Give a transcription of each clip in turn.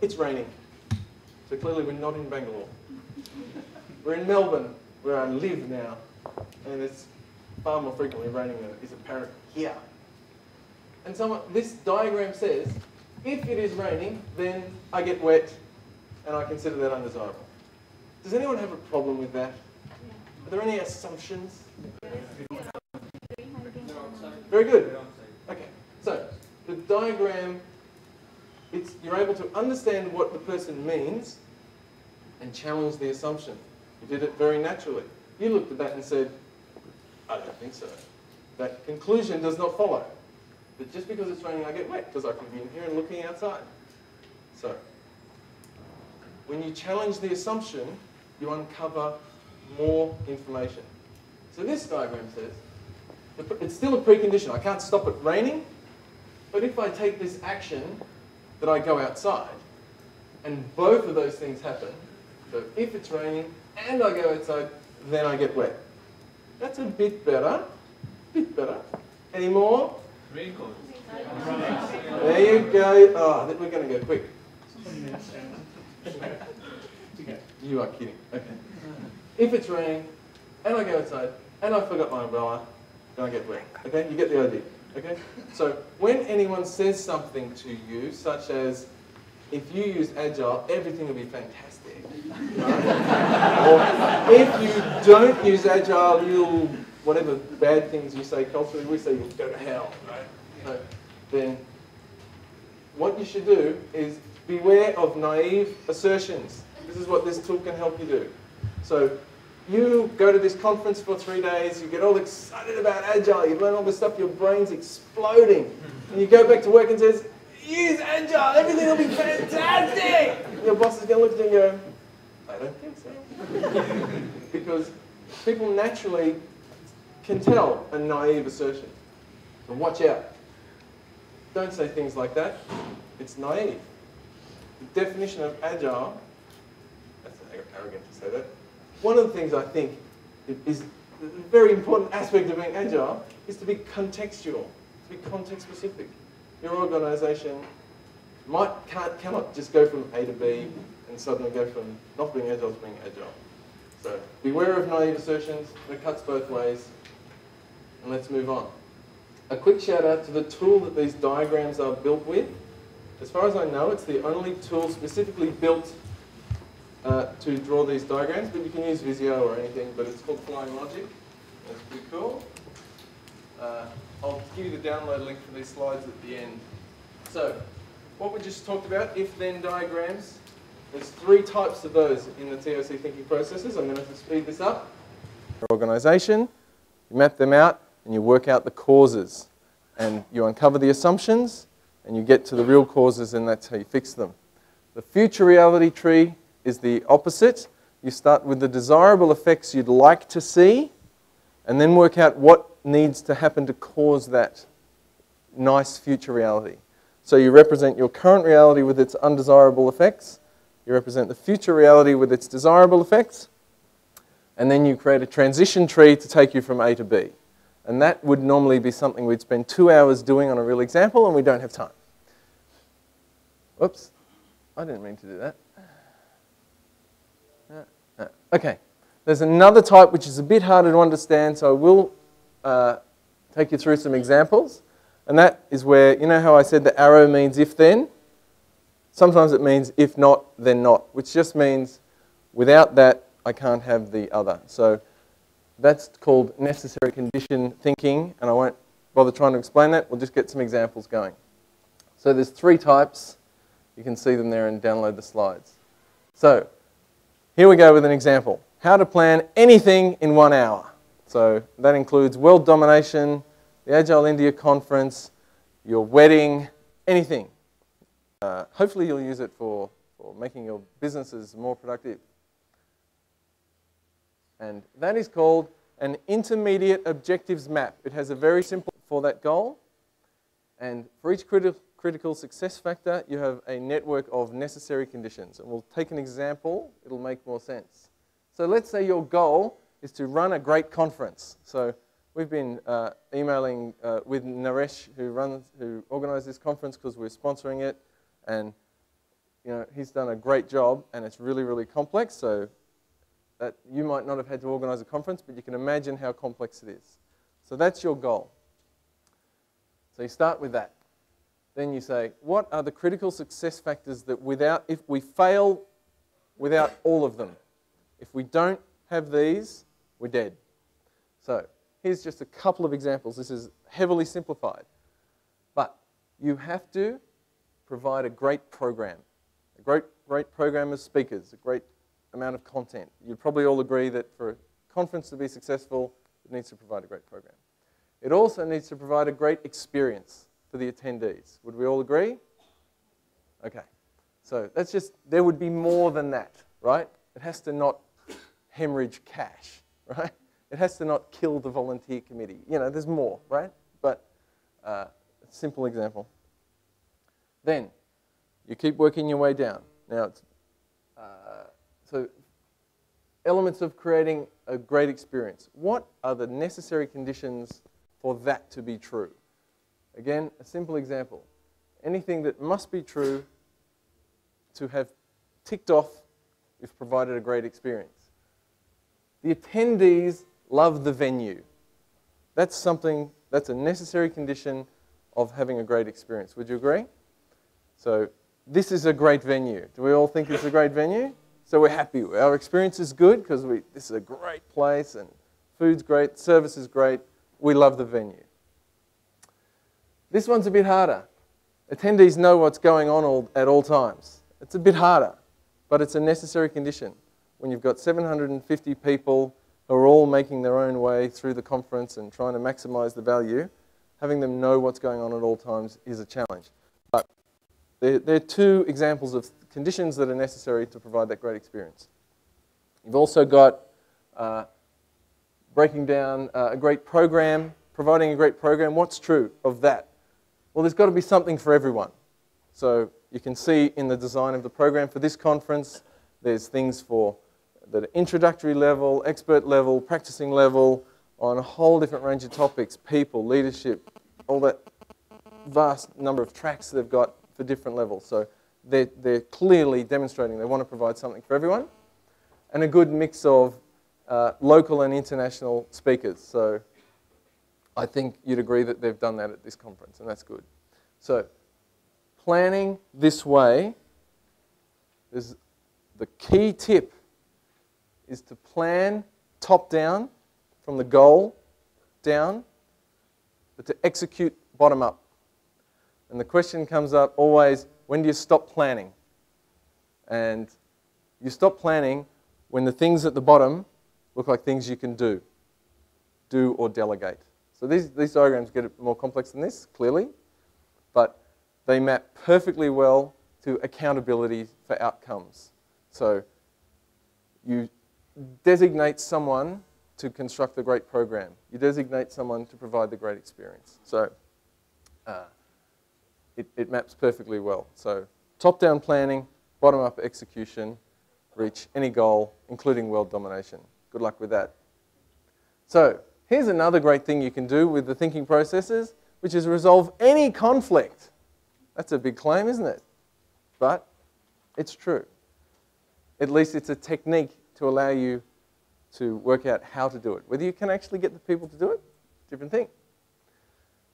It's raining. So clearly we're not in Bangalore. We're in Melbourne, where I live now. And it's far more frequently raining than is apparent here. And someone, this diagram says, if it is raining, then I get wet and I consider that undesirable. Does anyone have a problem with that? Are there any assumptions? Very good. Okay, so the diagram, it's, you're able to understand what the person means and challenge the assumption. You did it very naturally. You looked at that and said, I don't think so. That conclusion does not follow. That just because it's raining, I get wet, because I can be in here and looking outside. So, when you challenge the assumption, you uncover more information. So this diagram says, it's still a precondition. I can't stop it raining, but if I take this action that I go outside, and both of those things happen, so if it's raining and I go outside, then I get wet. That's a bit better. Bit better. Any more? There you go. Oh, we're going to go quick. You are kidding. Okay. If it's raining and I go outside and I forgot my umbrella, then I get wet. Okay? You get the idea. Okay? So when anyone says something to you, such as, if you use Agile, everything will be fantastic. Right? or if you don't use Agile, you'll, whatever bad things you say culturally, we say you'll go to hell. Right? So then what you should do is beware of naive assertions. This is what this tool can help you do. So you go to this conference for three days, you get all excited about Agile, you learn all this stuff, your brain's exploding. Hmm. And you go back to work and says, use Agile, everything will be fantastic. And your boss is going to look at you and go, I don't think so. because people naturally can tell a naive assertion. So watch out. Don't say things like that. It's naive. The definition of Agile, that's arrogant to say that, one of the things I think is a very important aspect of being agile is to be contextual, to be context specific. Your organisation might can't cannot just go from A to B and suddenly go from not being agile to being agile. So beware of naive assertions. It cuts both ways. And let's move on. A quick shout out to the tool that these diagrams are built with. As far as I know, it's the only tool specifically built uh, to draw these diagrams, but you can use Visio or anything, but it's called Flying Logic. That's pretty cool. Uh, I'll give you the download link for these slides at the end. So, what we just talked about, if-then diagrams, there's three types of those in the TOC thinking processes. I'm going to speed this up. Organisation, you map them out, and you work out the causes. And you uncover the assumptions, and you get to the real causes, and that's how you fix them. The future reality tree is the opposite. You start with the desirable effects you'd like to see, and then work out what needs to happen to cause that nice future reality. So you represent your current reality with its undesirable effects, you represent the future reality with its desirable effects, and then you create a transition tree to take you from A to B. And that would normally be something we'd spend two hours doing on a real example, and we don't have time. Whoops, I didn't mean to do that. Okay, there's another type which is a bit harder to understand, so I will uh, take you through some examples. And that is where, you know how I said the arrow means if then? Sometimes it means if not, then not, which just means without that, I can't have the other. So that's called necessary condition thinking, and I won't bother trying to explain that. We'll just get some examples going. So there's three types. You can see them there and download the slides. So here we go with an example. How to plan anything in one hour. So that includes world domination, the Agile India conference, your wedding, anything. Uh, hopefully you'll use it for, for making your businesses more productive. And that is called an intermediate objectives map. It has a very simple for that goal. And for each critical critical success factor, you have a network of necessary conditions. And we'll take an example, it'll make more sense. So let's say your goal is to run a great conference. So we've been uh, emailing uh, with Naresh, who runs, who organised this conference because we're sponsoring it. And you know, he's done a great job and it's really, really complex. So that you might not have had to organize a conference, but you can imagine how complex it is. So that's your goal. So you start with that. Then you say, what are the critical success factors that without, if we fail without all of them, if we don't have these, we're dead. So here's just a couple of examples. This is heavily simplified. But you have to provide a great program, a great, great program of speakers, a great amount of content. You'd probably all agree that for a conference to be successful, it needs to provide a great program. It also needs to provide a great experience for the attendees. Would we all agree? Okay. So that's just, there would be more than that, right? It has to not hemorrhage cash, right? It has to not kill the volunteer committee. You know, there's more, right? But uh, simple example. Then you keep working your way down. Now, uh, so elements of creating a great experience. What are the necessary conditions for that to be true? Again, a simple example. Anything that must be true to have ticked off if provided a great experience. The attendees love the venue. That's something, that's a necessary condition of having a great experience. Would you agree? So this is a great venue. Do we all think it's a great venue? So we're happy. Our experience is good because we this is a great place and food's great, service is great. We love the venue. This one's a bit harder. Attendees know what's going on all, at all times. It's a bit harder, but it's a necessary condition. When you've got 750 people who are all making their own way through the conference and trying to maximize the value, having them know what's going on at all times is a challenge. But there, there are two examples of conditions that are necessary to provide that great experience. You've also got uh, breaking down uh, a great program, providing a great program. What's true of that? Well, there's got to be something for everyone. So you can see in the design of the program for this conference, there's things for the introductory level, expert level, practicing level, on a whole different range of topics, people, leadership, all that vast number of tracks they've got for different levels. So they're, they're clearly demonstrating they want to provide something for everyone and a good mix of uh, local and international speakers. So I think you'd agree that they've done that at this conference, and that's good. So planning this way is the key tip is to plan top down from the goal down, but to execute bottom up. And the question comes up always when do you stop planning? And you stop planning when the things at the bottom look like things you can do, do or delegate. So these, these diagrams get more complex than this, clearly, but they map perfectly well to accountability for outcomes. So you designate someone to construct the great program. You designate someone to provide the great experience. So uh, it, it maps perfectly well. So top-down planning, bottom-up execution, reach any goal, including world domination. Good luck with that. So here's another great thing you can do with the thinking processes, which is resolve any conflict. That's a big claim, isn't it? But it's true. At least it's a technique to allow you to work out how to do it. Whether you can actually get the people to do it, different thing.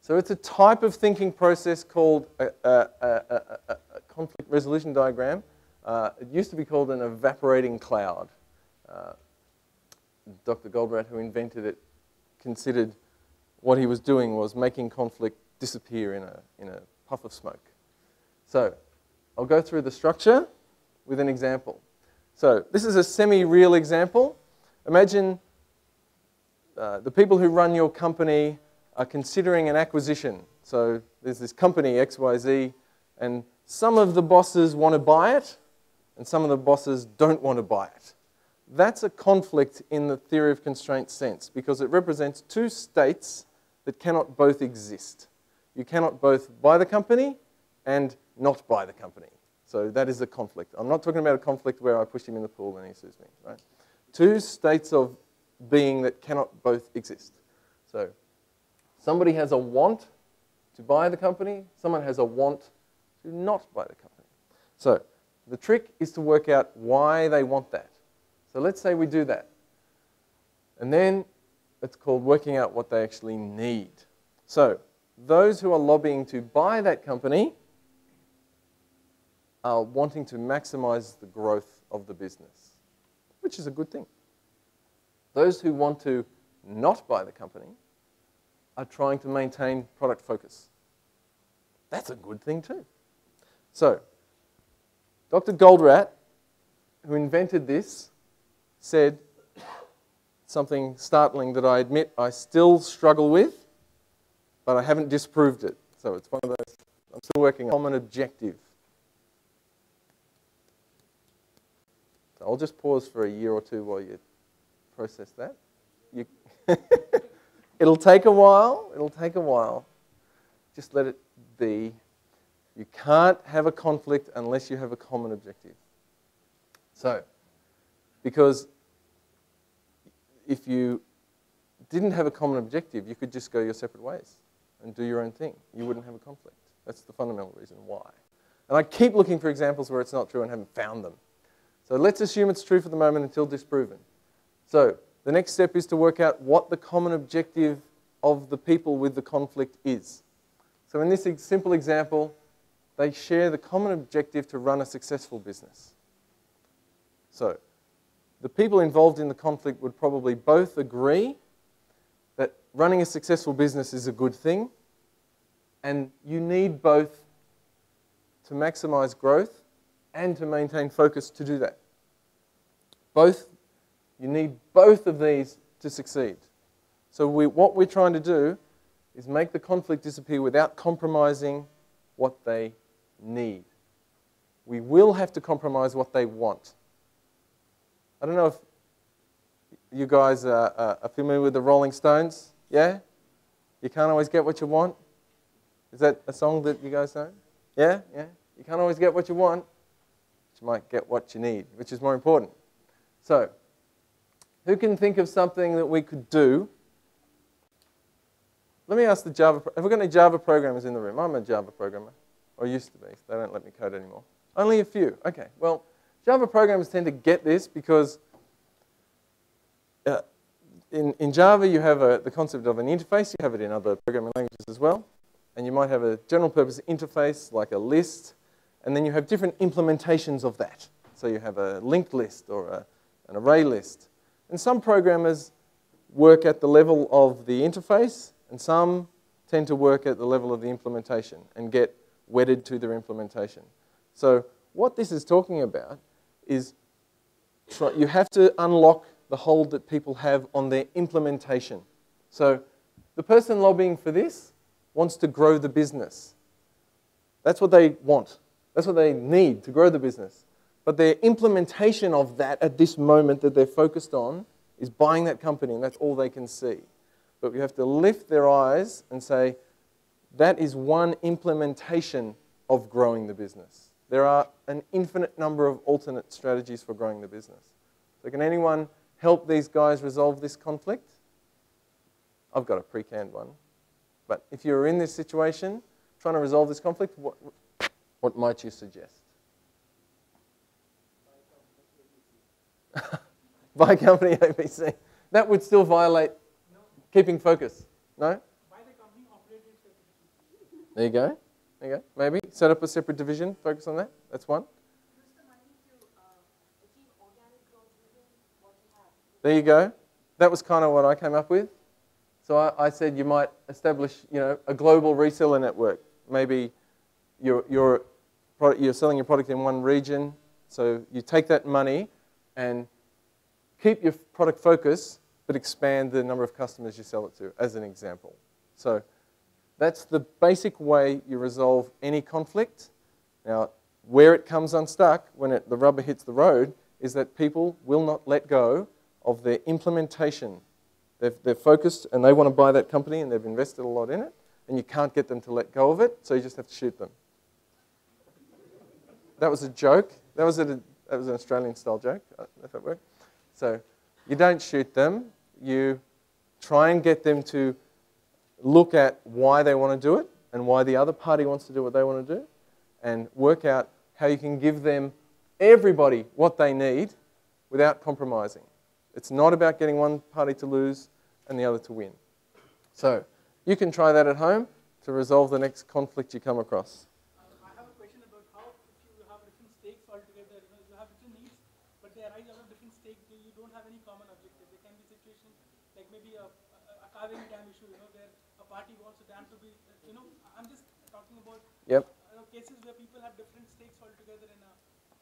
So it's a type of thinking process called a, a, a, a conflict resolution diagram. Uh, it used to be called an evaporating cloud. Uh, Dr. Goldratt, who invented it, considered what he was doing was making conflict disappear in a, in a puff of smoke. So I'll go through the structure with an example. So this is a semi-real example. Imagine uh, the people who run your company are considering an acquisition. So there's this company, XYZ, and some of the bosses want to buy it, and some of the bosses don't want to buy it. That's a conflict in the theory of constraint sense because it represents two states that cannot both exist. You cannot both buy the company and not buy the company. So that is a conflict. I'm not talking about a conflict where I push him in the pool and he sues me, right? Two states of being that cannot both exist. So somebody has a want to buy the company, someone has a want to not buy the company. So The trick is to work out why they want that. So let's say we do that. And then it's called working out what they actually need. So those who are lobbying to buy that company are wanting to maximize the growth of the business, which is a good thing. Those who want to not buy the company are trying to maintain product focus. That's a good thing too. So, Dr. Goldratt, who invented this, said something startling that I admit I still struggle with, but I haven't disproved it. So it's one of those, I'm still working on common objective. So I'll just pause for a year or two while you process that. You it'll take a while, it'll take a while. Just let it be. You can't have a conflict unless you have a common objective. So, because if you didn't have a common objective, you could just go your separate ways and do your own thing. You wouldn't have a conflict. That's the fundamental reason why. And I keep looking for examples where it's not true and haven't found them. So let's assume it's true for the moment until disproven. So the next step is to work out what the common objective of the people with the conflict is. So in this simple example, they share the common objective to run a successful business. So the people involved in the conflict would probably both agree that running a successful business is a good thing, and you need both to maximize growth and to maintain focus to do that. Both you need both of these to succeed. So we, what we're trying to do is make the conflict disappear without compromising what they need. We will have to compromise what they want. I don't know if you guys are, are familiar with the Rolling Stones. Yeah? You can't always get what you want. Is that a song that you guys know? Yeah? Yeah? You can't always get what you want, but you might get what you need, which is more important. So, who can think of something that we could do? Let me ask the Java, have we got any Java programmers in the room? I'm a Java programmer, or used to be. They don't let me code anymore. Only a few. Okay, well, Java programmers tend to get this because uh, in, in Java you have a, the concept of an interface. You have it in other programming languages as well. And you might have a general purpose interface like a list, and then you have different implementations of that. So you have a linked list or a, an array list. And some programmers work at the level of the interface, and some tend to work at the level of the implementation and get wedded to their implementation. So what this is talking about is you have to unlock the hold that people have on their implementation. So the person lobbying for this wants to grow the business. That's what they want. That's what they need to grow the business. But their implementation of that at this moment that they're focused on is buying that company, and that's all they can see. But we have to lift their eyes and say, that is one implementation of growing the business. There are an infinite number of alternate strategies for growing the business. So, can anyone help these guys resolve this conflict? I've got a pre canned one. But if you're in this situation, trying to resolve this conflict, what, what might you suggest? Buy company ABC. That would still violate no. keeping focus. No? There you go. There you go. Maybe set up a separate division, focus on that. That's one. There you go. That was kind of what I came up with. So I, I, said you might establish, you know, a global reseller network. Maybe you're, you're, you're selling your product in one region, so you take that money and keep your product focus, but expand the number of customers you sell it to, as an example. So that's the basic way you resolve any conflict. Now, where it comes unstuck, when it, the rubber hits the road, is that people will not let go of their implementation. They've, they're focused and they want to buy that company and they've invested a lot in it, and you can't get them to let go of it, so you just have to shoot them. That was a joke. That was, a, that was an Australian style joke, uh, if that worked. So you don't shoot them. You try and get them to look at why they want to do it and why the other party wants to do what they want to do and work out how you can give them everybody what they need without compromising. It's not about getting one party to lose and the other to win. So you can try that at home to resolve the next conflict you come across. I have a question about how if you have different stakes altogether, you have different needs, but they arise out of different stakes, you don't have any common objective. There can be situations like maybe a, a Kaveri dam issue, you know, where a party wants a dam to be, you know, I'm just talking about Yep. you know, cases where people have different stakes altogether in a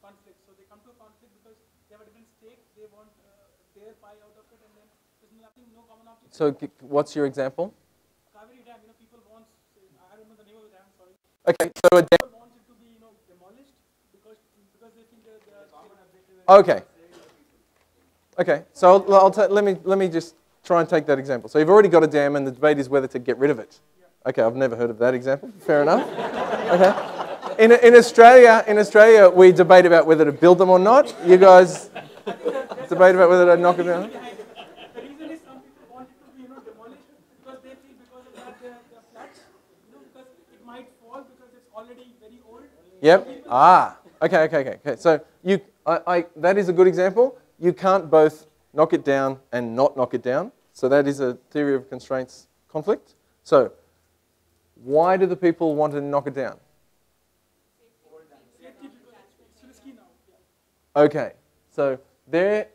conflict. So they come to a conflict because they have a different stake, they want uh, their pie out of it, and then there's nothing, no common objective. So what's your example? Kaveri dam, you know, people want, I don't know the name of the dam, sorry. Okay, so a dam. People want it to be, you know, demolished because because they feel they're, they're common objective. Okay. Okay, so I'll, I'll ta- let, me, let me just try and take that example. So you've already got a dam and the debate is whether to get rid of it. Okay, I've never heard of that example. Fair enough. Okay. In, in, Australia, in Australia, we debate about whether to build them or not. You guys debate about whether to knock them down? The reason is some people want to be, you know, demolished because they feel because of that they're, they're flats, you know, because it might fall because it's already very old. Yep. Ah. Okay. Okay. Okay. Okay. So you, I, I, that is a good example. You can't both knock it down and not knock it down. So that is a theory of constraints conflict. So why do the people want to knock it down? Okay. So they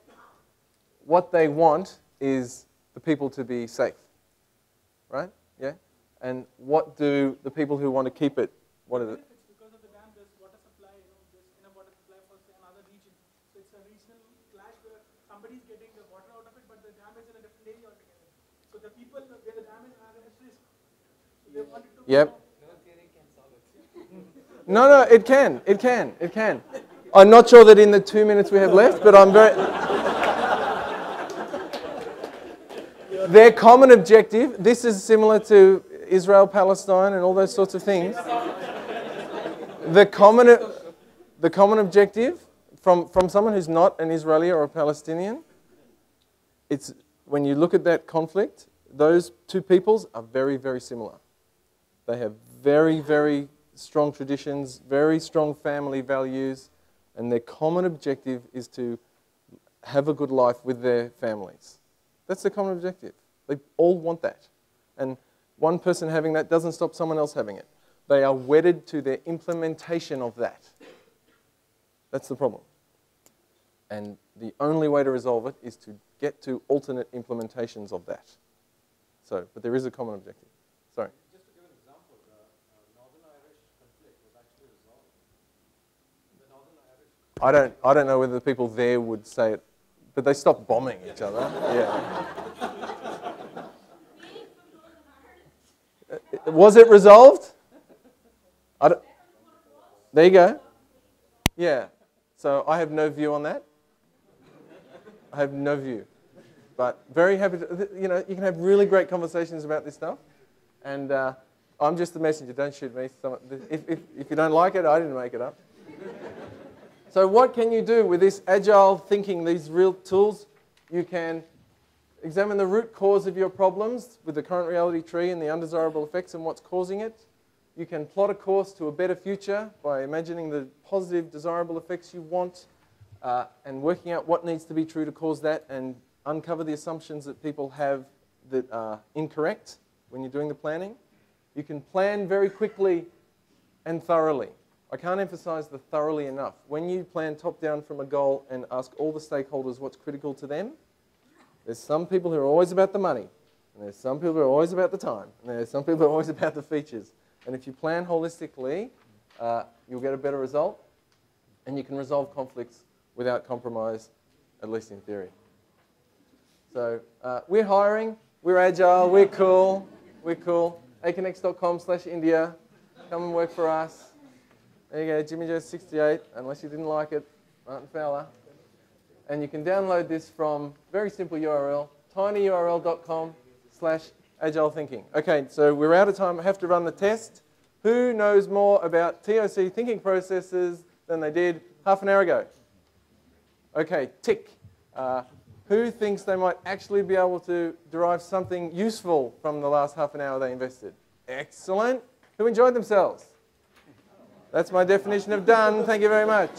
what they want is the people to be safe. Right? Yeah. And what do the people who want to keep it? What of the dam, there's water supply, you know, there's enough water supply for say another region. So it's a regional clash where somebody's getting the water out of it, but the dam is in a different area altogether. So the people where the dam is are at risk. So they want it to be, Yep. No, no, it can. It can. It can. I'm not sure that in the two minutes we have left, but I'm very. Their common objective, this is similar to Israel, Palestine, and all those sorts of things. The common, the common objective from, from someone who's not an Israeli or a Palestinian, it's when you look at that conflict, those two peoples are very, very similar. They have very, very strong traditions, very strong family values, and their common objective is to have a good life with their families. That's the common objective. They all want that. And one person having that doesn't stop someone else having it. They are wedded to their implementation of that. That's the problem. And the only way to resolve it is to get to alternate implementations of that. So, but there is a common objective. Sorry. Just to give an example, the uh, Northern Irish conflict was actually resolved. The Northern Irish I don't, I don't know whether the people there would say it, but they stopped bombing each other. Yeah. Uh, Was it resolved? I don't, there you go. Yeah. So I have no view on that. I have no view. But very happy to, you know, you can have really great conversations about this stuff. And uh, I'm just the messenger, don't shoot me. If, if, if you don't like it, I didn't make it up. So, what can you do with this agile thinking, these real tools? You can examine the root cause of your problems with the current reality tree and the undesirable effects and what's causing it. You can plot a course to a better future by imagining the positive, desirable effects you want uh, and working out what needs to be true to cause that and uncover the assumptions that people have that are incorrect when you're doing the planning. You can plan very quickly and thoroughly. I can't emphasize the thoroughly enough. When you plan top down from a goal and ask all the stakeholders what's critical to them, there's some people who are always about the money, and there's some people who are always about the time, and there's some people who are always about the features. And if you plan holistically, uh, you'll get a better result, and you can resolve conflicts without compromise, at least in theory. So uh, we're hiring, we're agile, we're cool, we're cool. Aconex.com slash India. Come and work for us. There you go, Jimmy Joe 68, unless you didn't like it, Martin Fowler. And you can download this from very simple URL, tinyurl.com slash agile thinking. Okay, so we're out of time. I have to run the test. Who knows more about TOC thinking processes than they did half an hour ago? Okay, tick. Uh, who thinks they might actually be able to derive something useful from the last half an hour they invested? Excellent. Who enjoyed themselves? That's my definition of done. Thank you very much.